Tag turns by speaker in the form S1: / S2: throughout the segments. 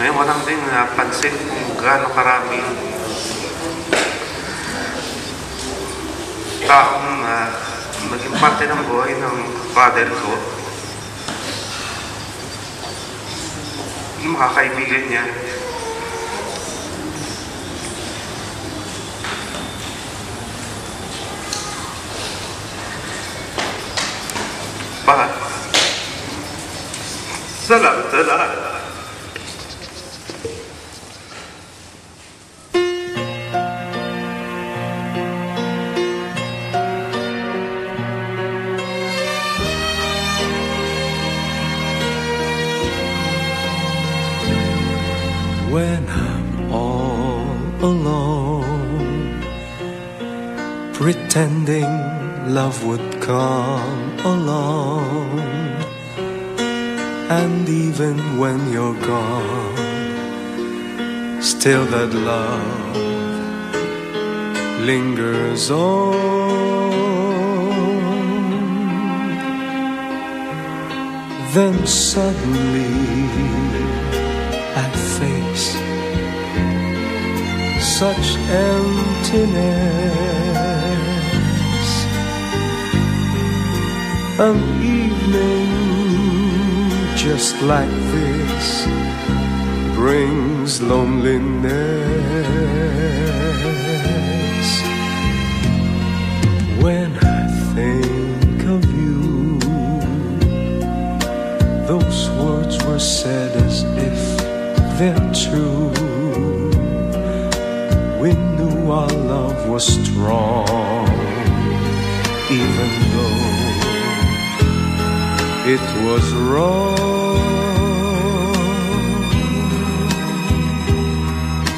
S1: Ngayon ko lang din napansin kung gaano karami taong uh, maging parte ng buhay ng father ko. Yung mga kaibigan niya. Pa. Salamat
S2: when I'm all alone, pretending love would come along. And even when you're gone, still that love lingers on. Then suddenly, such emptiness. An evening just like this brings loneliness. When I think of you, those words were said as if they're true. Our love was strong, even though it was wrong.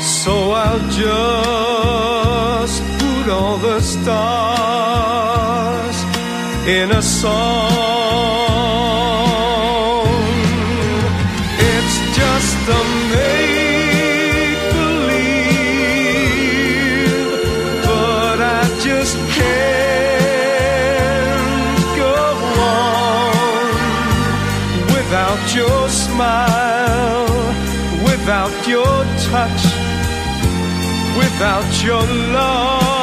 S2: So I'll just put all the stars in a song. Just can't go on without your smile, without your touch, without your love.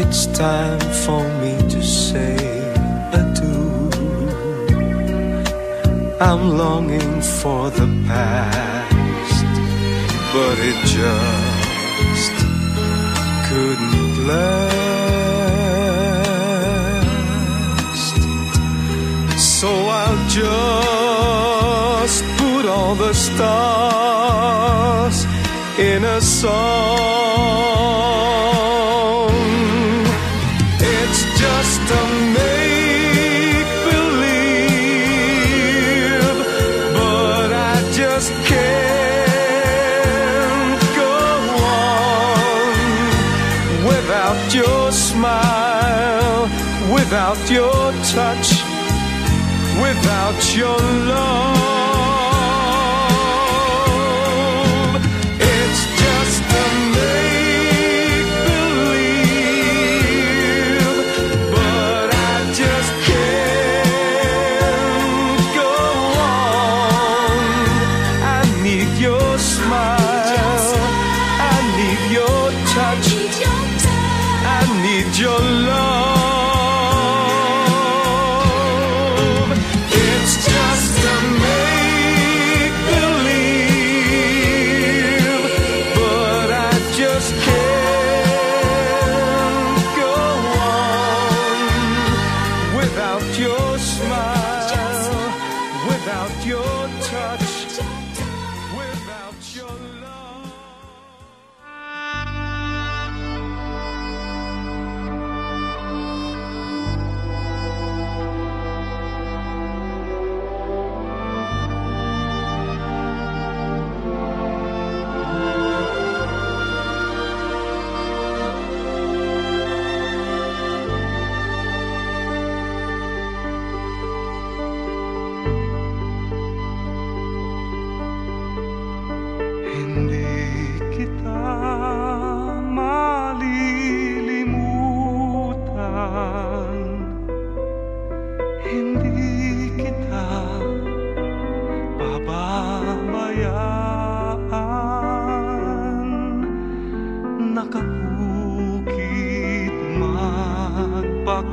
S2: It's time for me to say adieu. I'm longing for the past, but it just couldn't last. So I'll just put all the stars in a song. Without your touch, without your love.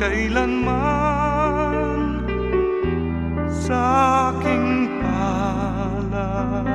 S2: kailanman sa aking palad.